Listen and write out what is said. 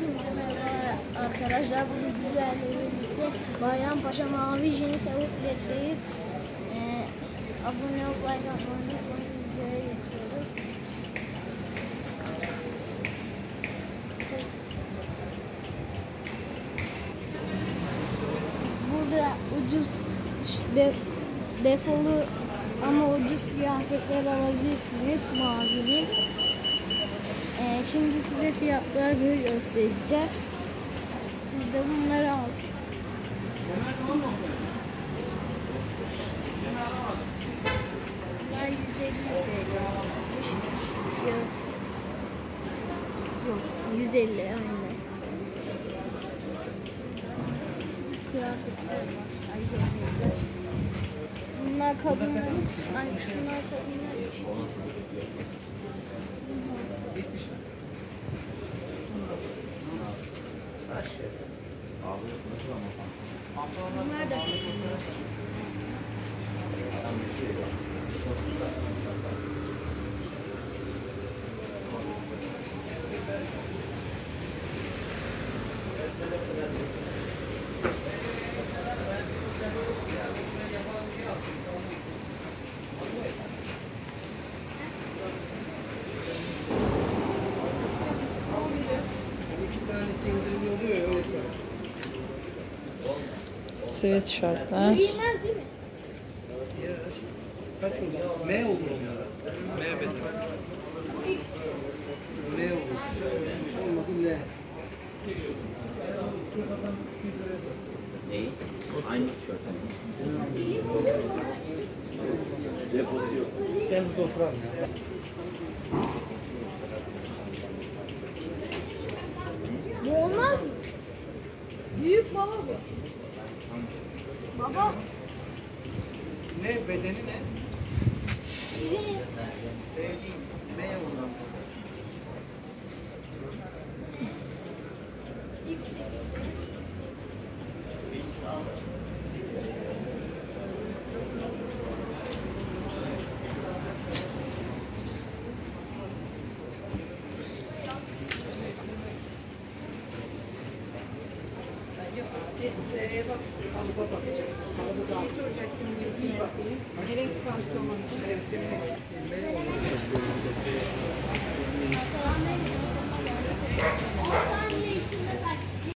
Hepinize merhabalar arkadaşlar. Bugün sizlerle birlikte Bayrampaşa Mavi Jenis Outlet'teyiz. Ee, abone ol, like atmayı unutmayın. Videoya geçiyoruz. Burada ucuz de, defolu ama ucuz kıyafetler alabilirsiniz mavili. Ee, şimdi size fiyatları göstereceğiz. De bunları aldık. Bunlar 150 TL. Fiyat. Yok 150 aynen. Kıyafetler var. Ay gömlekler. Bunlar kadınlar. Ay şunlar kadınlar için. Bunlar da Kaç oldu? M oldu onlara. M benim. M oldu. Olmadı L. Neyi? Aynı tişört. Deposu yok. Kendi toprağız. Bu olmaz mı? Büyük baba bu. Baba. Ne bedeni ne? Sivri. S değil. M oldu. Etlere bak, kalıba bakacağız. Kalıbı da soracaktım bir bakayım. Gerek pantolon, mevsimli. M oldu.